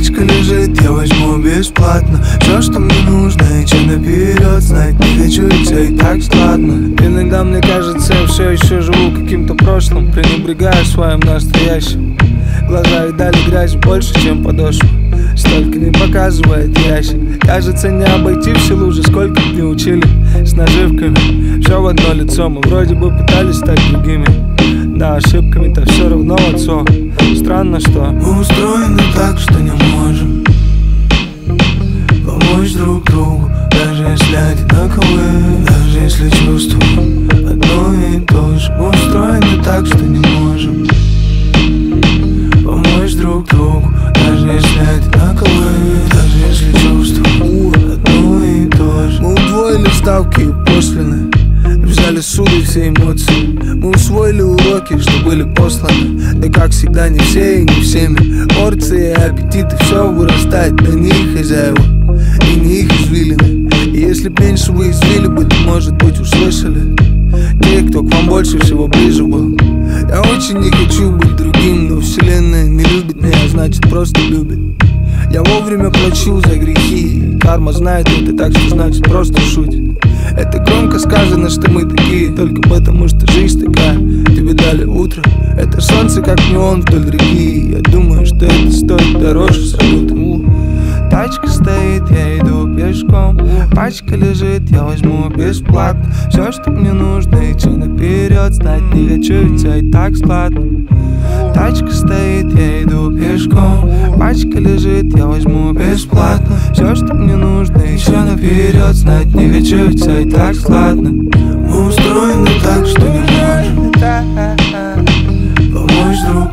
Пачка лежит, я возьму бесплатно. Все, что мне нужно, и чем наперед Знать не хочу, и все и так складно Иногда мне кажется, я все еще живу каким-то прошлым Пренебрегаю своим настоящим. Глаза и дали грязь больше, чем подошва Столько не показывает ящик. Кажется, не обойти все лужи, сколько не учили. С наживками, все в одно лицо. Мы вроде бы пытались стать другими. Да, ошибками-то все равно в отцов Странно, что Мы устроены так, пошлины Взяли суды все эмоции. Мы усвоили уроки, что были посланы. Да как всегда не все и не всеми. Порции, аппетиты, все вырастает Да не их хозяева. И не их извилины. И если б меньше вы извили бы, то может быть услышали. Те, кто к вам больше всего ближе был. Я очень не хочу быть другим, но вселенная не любит меня, значит просто любит. Я вовремя плачу за грехи Карма знает это, так что значит просто шутит. Это сказано, что мы такие Только потому, что жизнь такая. Тебе дали утро. Это солнце, как неон вдоль реки. Я думаю, что это стоит дороже салюта Тачка стоит, я иду пешком. Пачка лежит, я возьму бесплатно. Все, что мне нужно, идти наперед Знать не хочу, ведь все и так складно. Тачка стоит, я иду пешком Пачка лежит, я возьму бесплатно. Все, что мне нужно, еще наперед Знать не хочу, все и так складно. Мы устроены так, что не можем. Помочь друг